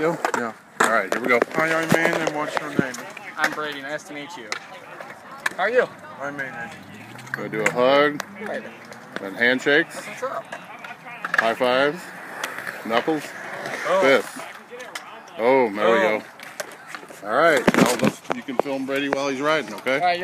You? Yeah. All right, here we go. Hi, I'm man, and what's your name? I'm Brady. Nice to meet you. How are you? I'm man. Go do a hug, Right. then handshakes, What's high fives, knuckles, Oh. fists. Oh, there we go. Oh. All right, now you can film Brady while he's riding, okay?